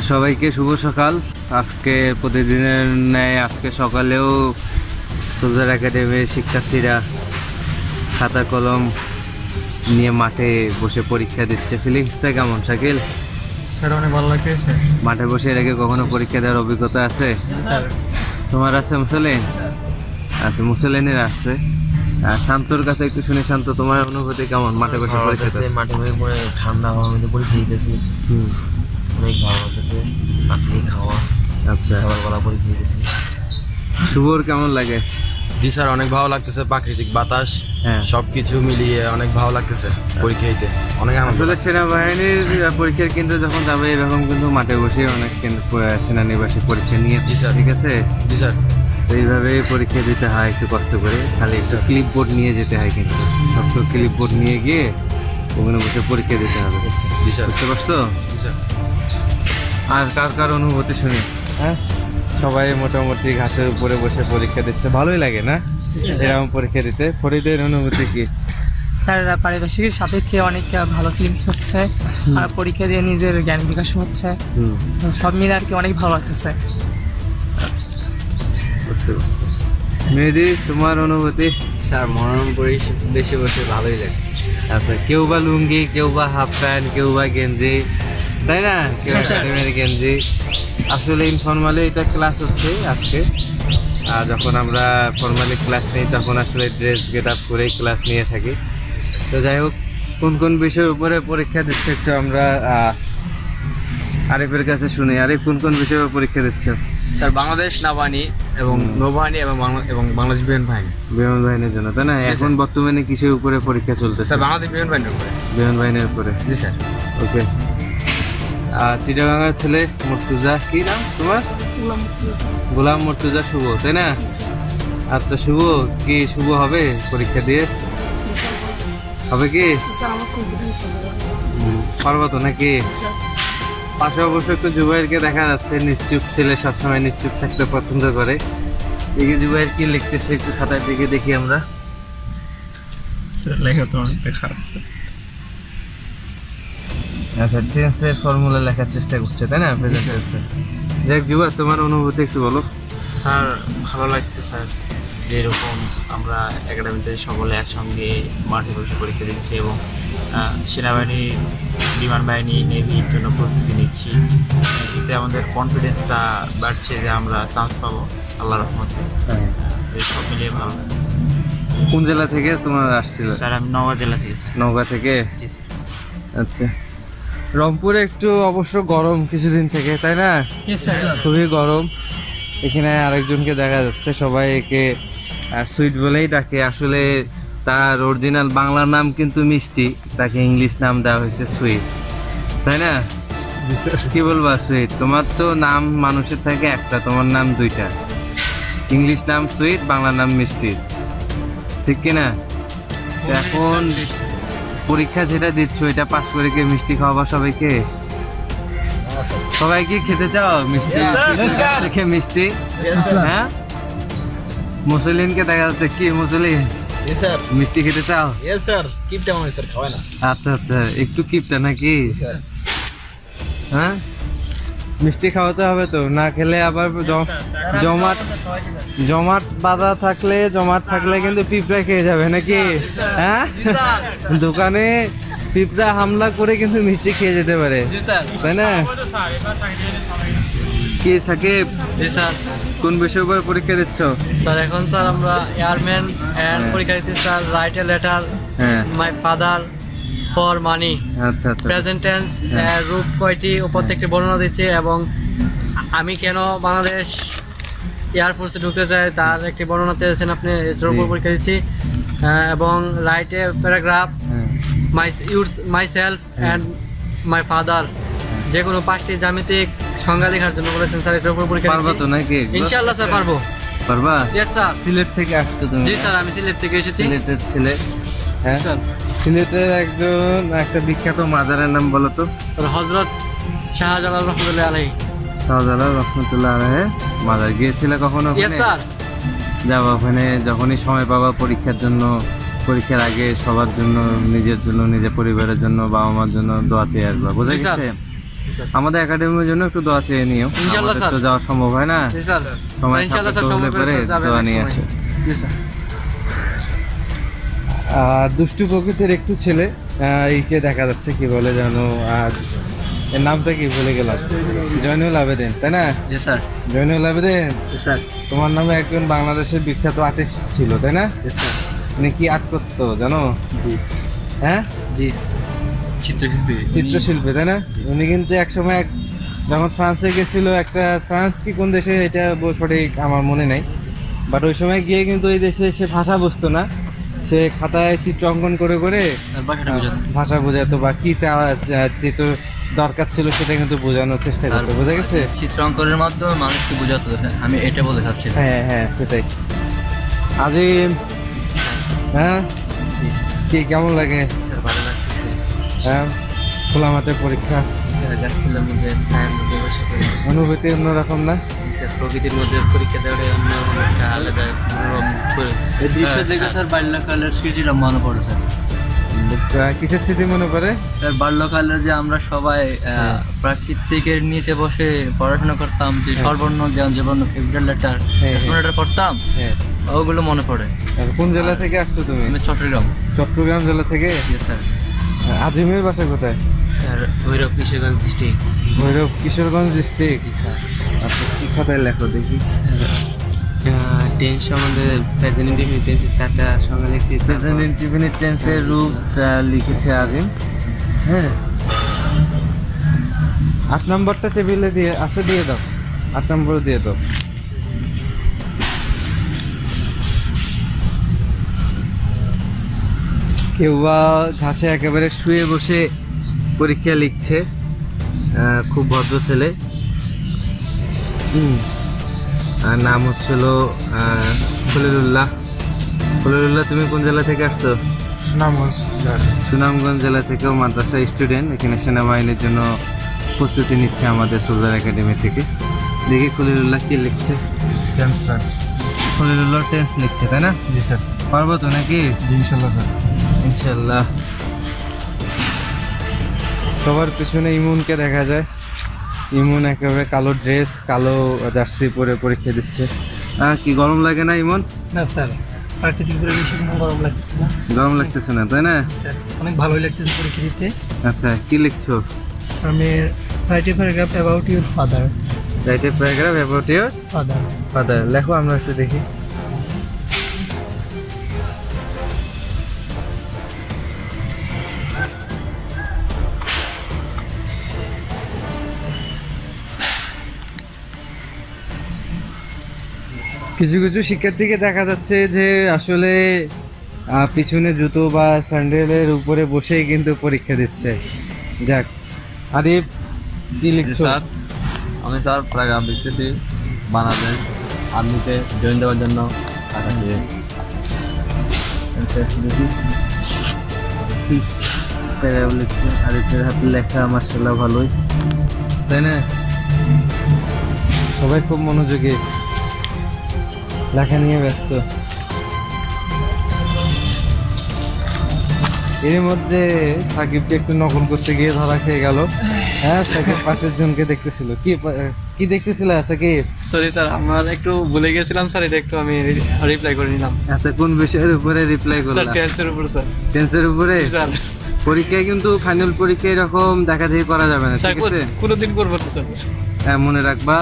সবাইকে শুভ সকাল। আজকে প্রতিদিনের ন্যায় আজকে সকালেও সোলজার একাডেমির শিক্ষার্থীরা। খাতা কলম নিয়ে মাঠে বসে পরীক্ষা দিচ্ছে। ফিলিংসটা কেমন শাকিল? স্যার অনেক ভালো লাগতেছে। মাঠে বসে এর আগে কখনো পরীক্ষা দেওয়ার অভিজ্ঞতা আছে? তোমার আছে মুসলিন আচ্ছা মুসলিনের আছে। শান্তর কাছে একটু শুনে শান্ত তোমার অনুভূতি কেমন? মাঠে বসে পরীক্ষা মাঠে বসে ঠান্ডা হওয়ার মধ্যে পরীক্ষা দিতেছি। অনেক ভালো লাগতেছে পাখি খাওয়া আচ্ছা। শুভর কেমন লাগে? জি স্যার অনেক ভালো লাগতেছে প্রাকৃতিক বাতাস হ্যাঁ। সবকিছু মিলিয়ে অনেক ভালো লাগতেছে পরীক্ষা দিতে অনেক আসলে সেনাবাহিনীর পরীক্ষার কেন্দ্র যখন যাবে এরকম কিন্তু মাঠে বসে অনেক সেনানিবাসী পরীক্ষা নিয়ে জি স্যার। ঠিক আছে? জি স্যার। এইভাবে পরীক্ষা দিতে হয় একটু কষ্ট করে। খালি একটু ক্লিপ বোর্ড নিয়ে যেতে হয় কিন্তু। সব তো ক্লিপ বোর্ড নিয়ে গিয়ে ওখানে বসে পরীক্ষা দিতে হবে। জি বুঝতে পারছ? জি স্যার। আর কার কার অনুভূতি শুনি? হ্যাঁ? সবাই মোটামুটি ঘাসের উপরে বসে পরীক্ষা দিচ্ছে। ভালোই লাগে না? এরকম পরীক্ষা দিতে। ফরিদের অনুভূতি কি? স্যার পারিপার্শ্বিক সাপেক্ষে অনেক ভালো ফিলিংস হচ্ছে আর পরীক্ষা দিয়ে নিজের জ্ঞান বিকাশ হচ্ছে। সব মিলে আর কি অনেক ভালো লাগতেছে। পারছি। তোমার অনুভূতি? স্যার মনোরম পরিবেশে বেশি বসে ভালোই লাগে আচ্ছা কেউ বা লুঙ্গি কেউ বা হাফ প্যান্ট কেউ বা গেঞ্জি তাই না? কেউ হ্যাঁ, একাডেমির গেঞ্জি। আসলে ইনফর্মালি এটা ক্লাস হচ্ছে আজকে। আর যখন আমরা ফর্মালি ক্লাস নিই তখন আসলে ড্রেস গেট আপ করেই ক্লাস নিয়ে থাকি। তো যাই হোক কোন কোন বিষয়ের উপরে পরীক্ষা দিচ্ছে একটু আমরা আরিফের কাছে শুনি। আরিফ কোন কোন বিষয়ে পরীক্ষা দিচ্ছে? স্যার বাংলাদেশ নৌবাহিনী এবং নৌবাহিনী এবং এবং বাংলাদেশ বিমান বাহিনী। বিমান বাহিনীর জন্য তাই না? এখন বর্তমানে কিসের উপরে পরীক্ষা চলতেছে? স্যার বাংলাদেশ বিমান বাহিনীর উপরে। বিমান বাহিনীর উপরে? জি স্যার। ওকে আর চিটাগাঙ্গার ছেলে মর্তুজা, কি নাম তোমার? গোলাম মর্তুজা শুভ, তাই না? আচ্ছা শুভ, কি শুভ হবে পরীক্ষা দিয়ে? হবে কি? পারব তো নাকি? পাশে অবশ্য একটু জুবাইরকে দেখা যাচ্ছে, নিশ্চুপ ছেলে সবসময় নিশ্চুপ থাকতে পছন্দ করে। দেখি জুবাইর কি লিখতেছে একটু খাতার দিকে দেখি আমরা। লেখা তো অনেকটা খারাপ আচ্ছা টেন্সের ফর্মুলা লেখার চেষ্টা করছে তাই না? প্রেজেন্ট টেন্সে যাক তোমার অনুভূতি একটু বলো। স্যার ভালো লাগছে স্যার। যে এরকম আমরা একাডেমিতে সকলে একসঙ্গে মাঠে বসে পরীক্ষা দিচ্ছি এবং সেনাবাহিনী বিমান বাহিনী নেভির জন্য প্রস্তুতি নিচ্ছি। এতে আমাদের কনফিডেন্সটা বাড়ছে যে আমরা চান্স পাবো আল্লাহ রহমতে। এই সব মিলিয়ে ভালো লাগছে কোন জেলা থেকে তোমার আসছিল? স্যার আমি নওগাঁ জেলা থেকে স্যার। নওগাঁ থেকে? জি স্যার। আচ্ছা। রংপুরে একটু অবশ্য গরম কিছুদিন থেকে তাই না? খুবই গরম। এখানে আরেকজনকে দেখা যাচ্ছে সবাই একে সুইট বলেই ডাকে। আসলে তার অরিজিনাল বাংলা নাম কিন্তু মিষ্টি তাকে ইংলিশ নাম দেওয়া হয়েছে সুইট তাই না? কি বলবা সুইট তোমার তো নাম মানুষের থাকে একটা তোমার নাম দুইটা। ইংলিশ নাম সুইট বাংলা নাম মিষ্টি। ঠিক কি না এখন পরীক্ষা যেটা দিচ্ছ এটা পাস করে কি মিষ্টি খাওয়াবা সবাইকে? সবাই কি খেতে চাও? মিষ্টি? দেখে মিষ্টি? হ্যাঁ? মুসলিনকে দেখা যাচ্ছে কি মুসলিন মিষ্টি খেতে চাও? স্যার কিপটা স্যার খাওয়ায় না। আচ্ছা আচ্ছা। একটু কিপটা নাকি? হ্যাঁ? মিষ্টি খাওয়াতে হবে তো না খেলে আবার জ- জমাট জমাট বাঁধা থাকলে জমাট থাকলে কিন্তু পিঁপড়া খেয়ে যাবে নাকি? হ্যাঁ? দোকানে পিঁপড়া হামলা করে কিন্তু মিষ্টি খেয়ে যেতে পারে। তাই না? কি সাকিব? জি স্যার। কোন বিষয়ের উপর পরীক্ষা দিচ্ছ? স্যার এখন স্যার আমরা এয়ারম্যান অ্যান্ড হ্যাঁ। পরীক্ষা দিচ্ছি স্যার রাইট এ লেটার হ্যাঁ। মাই ফাদার ফর মানি আচ্ছা আচ্ছা। প্রেজেন্ট টেন্স হ্যাঁ। রূপ কয়টি ও প্রত্যেকটি বর্ণনা দিচ্ছি এবং আমি কেন বাংলাদেশ এয়ারফোর্সে ঢুকতে চাই তার একটি বর্ণনা চেয়েছেন আপনি এটার উপর। পরীক্ষা দিচ্ছি। এবং write paragraph my your myself and my father যে কোনো পাঁচটি জ্যামিতিক সংজ্ঞা দেখার জন্য বলেছেন স্যার এটার উপর পরীক্ষা পারবা তো নাকি? ইনশাআল্লাহ স্যার পারব। পারবা? Yes sir. সিলেট থেকে আসছো তুমি? জি স্যার আমি সিলেট থেকে এসেছি। সিলেটের ছেলে। হ্যাঁ। স্যার। সিলেটের একজন একটা বিখ্যাত মাজারের নাম বলো তো? হজরত শাহজালাল রহমতুল্লাহ আলহী শাহজালাল রহমতুল্লাহ আলহে মাজার গিয়েছিলে কখনো স্যার যাব ওখানে যখনই সময় পাবা পরীক্ষার জন্য পরীক্ষার আগে সবার জন্য নিজের জন্য নিজের পরিবারের জন্য বাবা মার জন্য দোয়া চেয়ে আসবা বুঝা। গেছে? আমাদের একাডেমির জন্য একটু দোয়া চেয়ে নিও। তো যাওয়া সম্ভব হয় না। সময় করে দোয়া নিয়ে। আসো। দুষ্টু প্রকৃতির একটু ছেলে এইকে দেখা যাচ্ছে কি বলে জানো আর এর নামটা কি ভুলে গেলাম? জয়নুল আবেদিন তাই না? স্যার জয়নুল আবেদিন? স্যার তোমার নামে একজন বাংলাদেশের বিখ্যাত আর্টিস্ট ছিল তাই না? স্যার উনি কি আর্ট করতো জানো? জি। হ্যাঁ? জি। চিত্রশিল্পী। চিত্রশিল্পী তাই না? উনি কিন্তু একসময় এক যখন ফ্রান্সে গেছিল একটা ফ্রান্স কি কোন দেশে এটা সঠিক আমার মনে নেই। বাট ওই সময় গিয়ে কিন্তু ওই দেশে সে ভাষা বুঝতো না। সে খাতায় চিত্র অঙ্কন করে করে বোঝাতে। ভাষা বোঝাতো বা কি চিত্র দরকার ছিল সেটা কিন্তু বোঝানোর চেষ্টা করতো বোঝা গেছে? চিত্রাঙ্কনের মাধ্যমে মানুষকে বোঝাতে আমি এটা বলতে চাচ্ছিলাম হ্যাঁ হ্যাঁ সেটাই। আজিম হ্যাঁ? কি কেমন লাগে? স্যার ভালো হ্যাঁ খোলা মাঠে পরীক্ষা। অনুভূতি অন্যরকম না? স্যার প্রকৃতির মধ্যে পরীক্ষা দেওয়াটা এই দৃশ্য দেখে স্যার বাল্যকালের স্মৃতিটা মনে পড়ে স্যার। কিসের স্মৃতি মনে পড়ে? স্যার বাল্যকালে যে আমরা সবাই আহ, প্রাকৃতিকের নিচে বসে পড়াশোনা করতাম যে সর্বর্ণ জ্ঞান যেমন ক্যাপিটাল লেটার হ্যাঁ, স্মল লেটার পড়তাম হ্যাঁ। ওগুলো মনে পড়ে। কোন জেলা থেকে আসছো তুমি? আমি চট্টগ্রাম। চট্টগ্রাম জেলা থেকে? স্যার আজিমের বাসা কোথায়? Sir Bhairab Kishoreganj district Bhairab Kishoreganj district sir. আচ্ছা কি খাতায় লেখো দেখি। সম্বন্ধে টেন্সের রূপটা লিখেছে হ্যাঁ। আট নম্বরটা টেবিলে দিয়ে, আছে দিয়ে দাও। আট দিয়ে দাও। কেউ ঘাসে একেবারে শুয়ে বসে পরীক্ষা লিখছে খুব ভদ্র ছেলে। হুম। নাম হচ্ছিল খলিলুল্লাহ। খলিলুল্লাহ তুমি কোন জেলা থেকে আসছো? সুনামগঞ্জ সুনামগঞ্জ জেলা থেকেও মাদ্রাসা স্টুডেন্ট এখানে সেনাবাহিনীর জন্য প্রস্তুতি নিচ্ছে আমাদের সোলজার একাডেমি থেকে। দেখি খলিলুল্লাহ কি লিখছে। টেন্স স্যার খলিলুল্লাহ টেন্স লিখছে তাই না? জি স্যার পারব তো নাকি? জি ইনশাল্লাহ স্যার ইনশাল্লাহ সবার পিছনে ইমুনকে দেখা যায়। ইমুন একেবারে কালো ড্রেস কালো জার্সি পরে পরীক্ষা দিচ্ছে। হ্যাঁ কি গরম লাগে না ইমন? না স্যার। প্রাকৃতিক পরিবেশে কোনো গরম লাগতেছে না। গরম লাগতেছে না তাই না? স্যার। অনেক ভালোই লাগতেছে পরীক্ষা দিতে। আচ্ছা কি লিখছো? স্যার আমি write a paragraph about your father write a paragraph about your father father লেখো আমরা একটু দেখি। কিছু কিছু শিক্ষার্থীকে দেখা যাচ্ছে যে আসলে পিছনে জুতো বা স্যান্ডেলের উপরে বসেই কিন্তু পরীক্ষা দিচ্ছে। যাক আরিফ কি লিখছো? স্যার আমি স্যার প্রাগাম দেখতেছি বাংলাদেশ আর্মিতে জয়েন দেওয়ার জন্য টাকা দিয়ে। প্যারাও লিখছে আরিফের হাতে লেখা মার্শাল্লাহ ভালোই। তাই না? সবাই খুব মনোযোগী। লেখা নিয়ে ব্যস্ত। এর মধ্যে সাকিবকে একটু নকল করতে গিয়ে ধরা খেয়ে গেল। হ্যাঁ সাকিব পাশের জনকে দেখতেছিল। কি কি দেখতেছিল সাকিব? সরি স্যার আমার একটু ভুলে গেছিলাম স্যার এটা একটু আমি রিপ্লাই করে নিলাম। আচ্ছা কোন বিষয়ের উপরে রিপ্লাই করলাম স্যার টেন্সের উপর স্যার টেন্সের উপরে? স্যার পরীক্ষায় কিন্তু ফাইনাল পরীক্ষা এরকম দেখা দেখি করা যাবে না ঠিক আছে? কোনোদিন করব না স্যার। হ্যাঁ মনে রাখবা।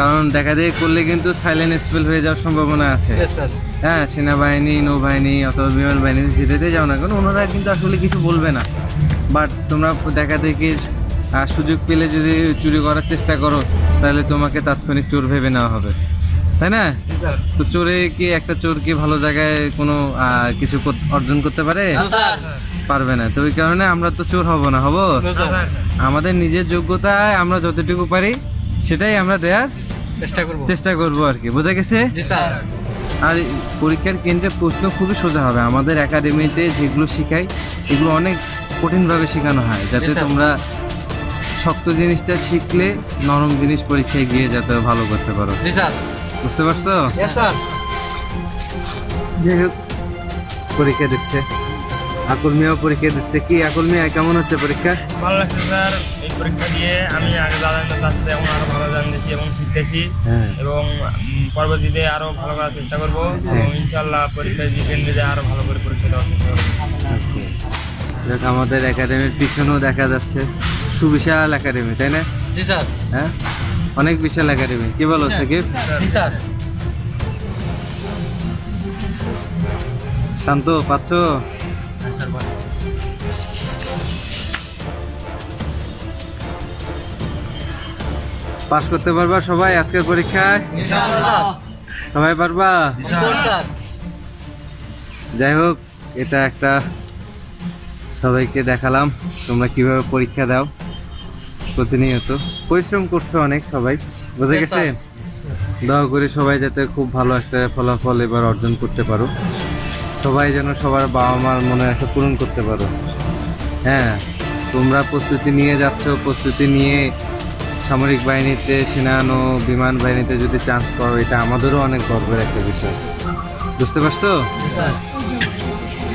কারণ দেখা দেখি করলে কিন্তু সাইলেন্ট স্পেল হয়ে যাওয়ার সম্ভাবনা আছে। হ্যাঁ সেনাবাহিনী নৌবাহিনী অথবা বিমান বাহিনী যেটাতে যাও না কারণ ওনারা কিন্তু আসলে কিছু বলবে না। বাট তোমরা দেখা দেখি সুযোগ পেলে যদি চুরি করার চেষ্টা করো তাহলে তোমাকে তাৎক্ষণিক চোর ভেবে নেওয়া হবে। তাই না? তো চোরে কি একটা চোর কি ভালো জায়গায় কোনো কিছু অর্জন করতে পারে? পারবে না। তো ওই কারণে আমরা তো চোর হব না হব? আমাদের নিজের যোগ্যতায় আমরা যতটুকু পারি সেটাই আমরা দেওয়ার চেষ্টা করব। চেষ্টা করব আর কি। বোঝা গেছে? আর পরীক্ষার কেন্দ্রে প্রশ্ন খুবই সোজা হবে। আমাদের একাডেমিতে যেগুলো শেখাই এগুলো অনেক কঠিনভাবে শেখানো হয় যাতে তোমরা শক্ত জিনিসটা শিখলে নরম জিনিস পরীক্ষায় গিয়ে যাতে ভালো করতে পারো। জি স্যার। বুঝতে পারছ? যাই হোক পরীক্ষা দিচ্ছে। আকুল পরীক্ষা দিচ্ছে। কি আকুল মিয়া কেমন হচ্ছে পরীক্ষা? ভালো লাগছে স্যার। এই পরীক্ষা দিয়ে আমি আগে তার সাথে এখন আরও ভালো জানতেছি এবং শিখতেছি। হ্যাঁ। এবং পরবর্তীতে আরও ভালো করার চেষ্টা করব। এবং ইনশাল্লাহ পরীক্ষায় জিতেন দিলে আরও ভালো করে পরীক্ষা দেওয়ার চেষ্টা করব। আচ্ছা। দেখ আমাদের একাডেমির পিছনেও দেখা যাচ্ছে। সুবিশাল একাডেমি তাই না? জি স্যার। হ্যাঁ? অনেক বিশাল একাডেমি। কি বলো সাকিব? শান্ত পাচ্ছ? স্যার পাস করতে পারবা সবাই আজকের পরীক্ষায়? সবাই পারবা? যাই হোক এটা একটা সবাইকে দেখালাম তোমরা কীভাবে পরীক্ষা দাও। প্রতিনিয়ত। পরিশ্রম করছ অনেক সবাই বুঝে গেছে? দয়া করে সবাই যাতে খুব ভালো একটা ফলাফল এবার অর্জন করতে পারো সবাই যেন সবার বাবা মার মনে একটা পূরণ করতে পারো হ্যাঁ তোমরা প্রস্তুতি নিয়ে যাচ্ছ প্রস্তুতি নিয়ে সামরিক বাহিনীতে সেনানো বিমান বাহিনীতে যদি চান্স পাও এটা আমাদেরও অনেক গর্বের একটা বিষয়। বুঝতে পারছ?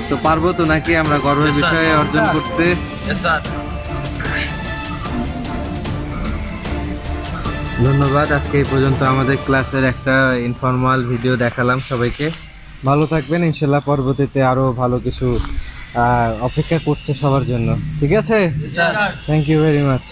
তো পারব তো নাকি আমরা গর্বের বিষয়ে অর্জন করতে? ধন্যবাদ। আজকে এই পর্যন্ত আমাদের ক্লাসের একটা ইনফর্মাল ভিডিও দেখালাম সবাইকে। ভালো থাকবেন ইনশাল্লাহ পরবর্তীতে আরও ভালো কিছু অপেক্ষা করছে সবার জন্য। ঠিক আছে? Thank you very much